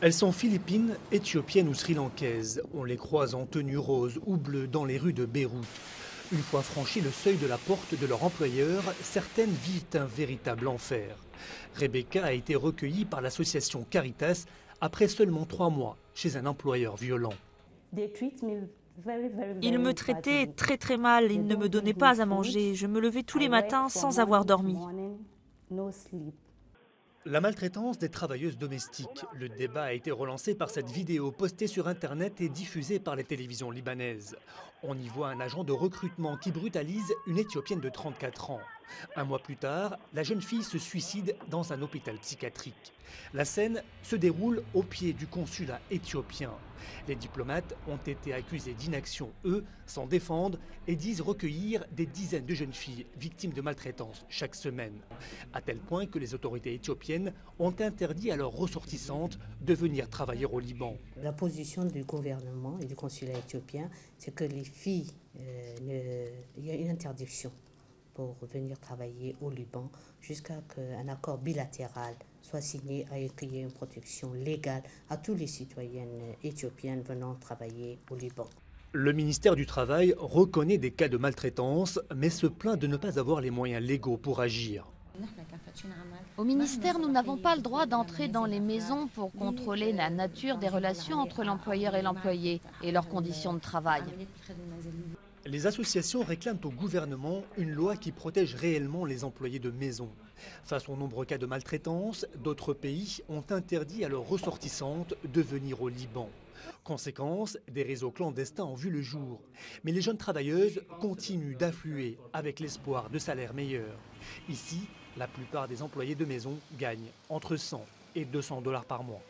Elles sont philippines, éthiopiennes ou sri-lankaises. On les croise en tenue rose ou bleue dans les rues de Beyrouth. Une fois franchi le seuil de la porte de leur employeur, certaines vivent un véritable enfer. Rebecca a été recueillie par l'association Caritas après seulement trois mois chez un employeur violent. Ils me traitaient très très mal, ils ne me donnaient pas à manger. Je me levais tous les matins sans avoir dormi. La maltraitance des travailleuses domestiques. Le débat a été relancé par cette vidéo postée sur Internet et diffusée par les télévisions libanaises. On y voit un agent de recrutement qui brutalise une Éthiopienne de 34 ans. Un mois plus tard, la jeune fille se suicide dans un hôpital psychiatrique. La scène se déroule au pied du consulat éthiopien. Les diplomates ont été accusés d'inaction, eux s'en défendent et disent recueillir des dizaines de jeunes filles victimes de maltraitance chaque semaine. À tel point que les autorités éthiopiennes ont interdit à leurs ressortissantes de venir travailler au Liban. La position du gouvernement et du consulat éthiopien, c'est que les filles, euh, il y a une interdiction pour venir travailler au Liban jusqu'à qu'un accord bilatéral soit signé à qu'il une protection légale à tous les citoyennes éthiopiennes venant travailler au Liban. Le ministère du Travail reconnaît des cas de maltraitance, mais se plaint de ne pas avoir les moyens légaux pour agir. Au ministère, nous n'avons pas le droit d'entrer dans les maisons pour contrôler la nature des relations entre l'employeur et l'employé et leurs conditions de travail. Les associations réclament au gouvernement une loi qui protège réellement les employés de maison. Face aux nombreux cas de maltraitance, d'autres pays ont interdit à leurs ressortissantes de venir au Liban. Conséquence, des réseaux clandestins ont vu le jour. Mais les jeunes travailleuses continuent d'affluer avec l'espoir de salaires meilleurs. Ici, la plupart des employés de maison gagnent entre 100 et 200 dollars par mois.